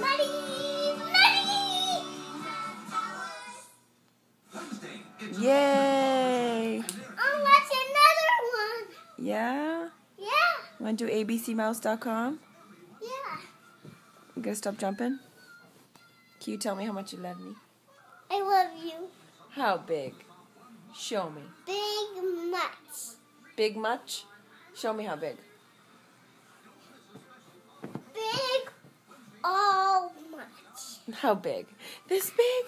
Money! Money! Yay! Oh, that's another one. Yeah? Yeah. Want to do abcmouse.com? Yeah. You gonna stop jumping? Can you tell me how much you love me? I love you. How big? Show me. Big much. Big much? Show me how big. How big? This big?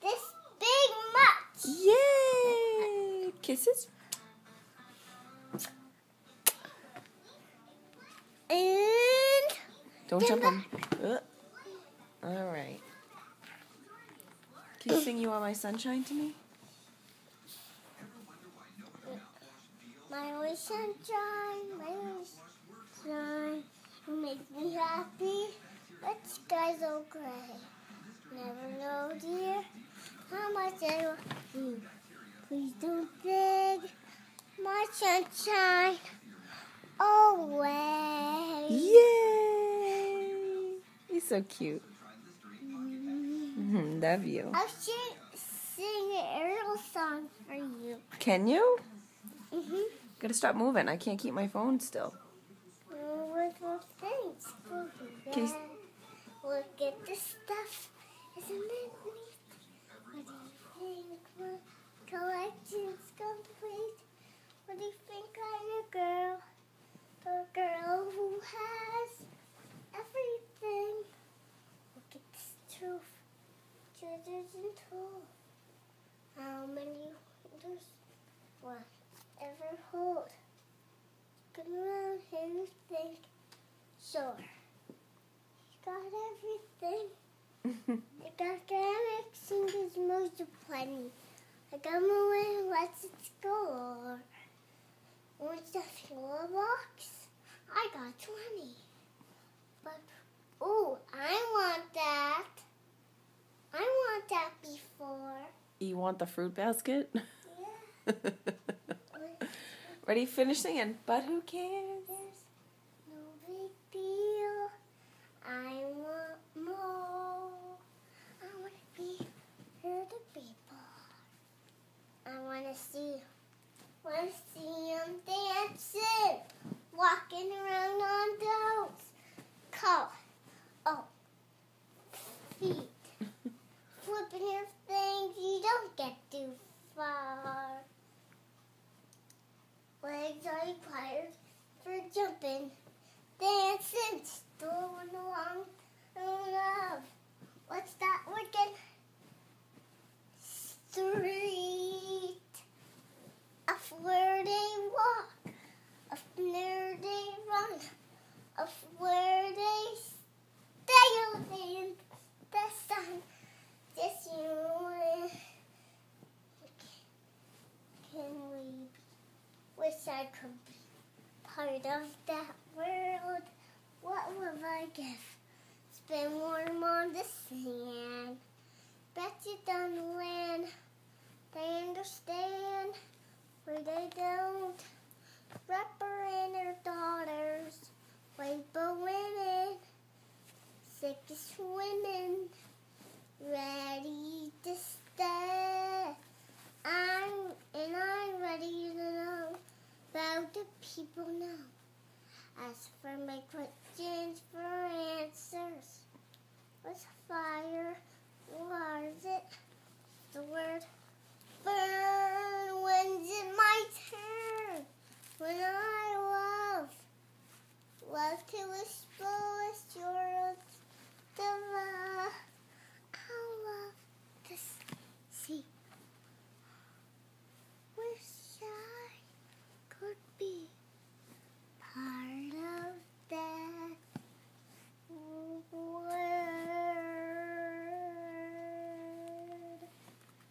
This big much. Yay! Kisses? And Don't jump on. Uh, all right. Can you sing "You Are My Sunshine" to me? my sunshine, my way sunshine, you make me happy. But so gray. Never know, dear, how much I love you. Please don't think my sunshine away. Yay! He's so cute. Mm-hmm. Love you. I'll sing, sing a little song for you. Can you? Mm-hmm. Gotta stop moving. I can't keep my phone still. With what things? Can you- Look at the stuff. Isn't it neat? What do you think? My collection's complete. What do you think I'm a girl? A girl who has everything. Look at this truth. Treasures and tools. How many wonders will ever hold? Look around here you think, sure. Got everything. You got ceramics and gizmos aplenty. I got my way, let's explore. Want the floor box? I got 20. But, oh, I want that. I want that before. You want the fruit basket? Yeah. Ready? Finish singing. But who cares? There's no big deal. I want more. I want to be here to people. I want to see, want to see them dancing, walking around on those call, oh, feet, flipping your things. You don't get too far. Legs are required for jumping, dancing, strolling along in love. What's that wicked street? Of where they walk, of where they run, of where they stay in the sun. Just you can we? Wish I could be part of that world. What would I give? Spend warm on the sand. Bet you down the land. They understand where they don't. Rapper and their daughters. Rainbow women. As women. Ready to stay. I'm and I'm ready to know about the people now. Ask for my questions for answers. What's fire? What is it? The word burn. When's it my turn? When I love, love to expose your the I love to see. Wish I could be part of that world.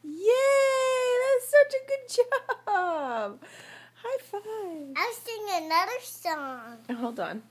Yay! That's such a good job. High five. I'll sing another song. Hold on.